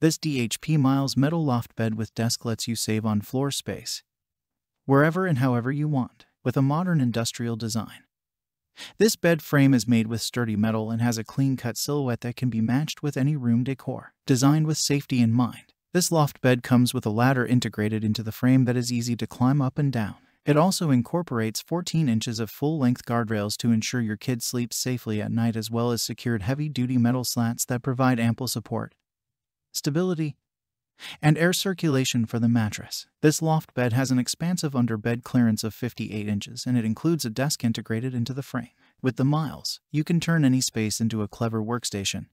This DHP Miles metal loft bed with desk lets you save on floor space, wherever and however you want, with a modern industrial design. This bed frame is made with sturdy metal and has a clean-cut silhouette that can be matched with any room decor. Designed with safety in mind, this loft bed comes with a ladder integrated into the frame that is easy to climb up and down. It also incorporates 14 inches of full-length guardrails to ensure your kid sleeps safely at night as well as secured heavy-duty metal slats that provide ample support, stability, and air circulation for the mattress. This loft bed has an expansive underbed clearance of 58 inches and it includes a desk integrated into the frame. With the Miles, you can turn any space into a clever workstation,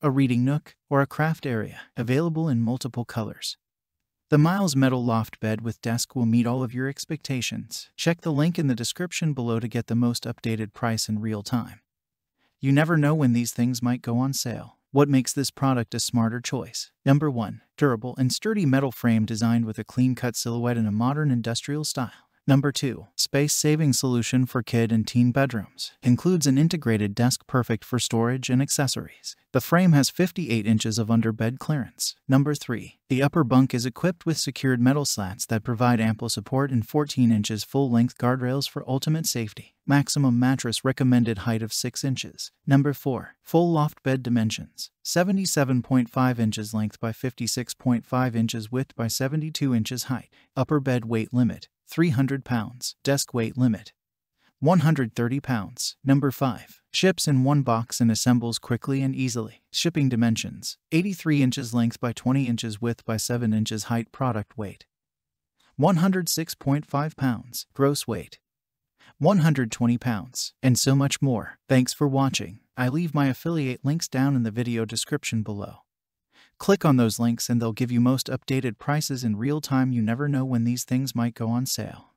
a reading nook, or a craft area, available in multiple colors. The Miles Metal Loft Bed with Desk will meet all of your expectations. Check the link in the description below to get the most updated price in real time. You never know when these things might go on sale. What makes this product a smarter choice? Number 1. Durable and sturdy metal frame designed with a clean-cut silhouette in a modern industrial style. Number 2. Space-saving solution for kid and teen bedrooms. Includes an integrated desk perfect for storage and accessories. The frame has 58 inches of underbed clearance. Number 3. The upper bunk is equipped with secured metal slats that provide ample support and 14 inches full-length guardrails for ultimate safety. Maximum mattress recommended height of 6 inches. Number 4. Full loft bed dimensions. 77.5 inches length by 56.5 inches width by 72 inches height. Upper bed weight limit. 300 pounds. Desk weight limit 130 pounds. Number 5. Ships in one box and assembles quickly and easily. Shipping dimensions 83 inches length by 20 inches width by 7 inches height. Product weight 106.5 pounds. Gross weight 120 pounds. And so much more. Thanks for watching. I leave my affiliate links down in the video description below. Click on those links and they'll give you most updated prices in real time. You never know when these things might go on sale.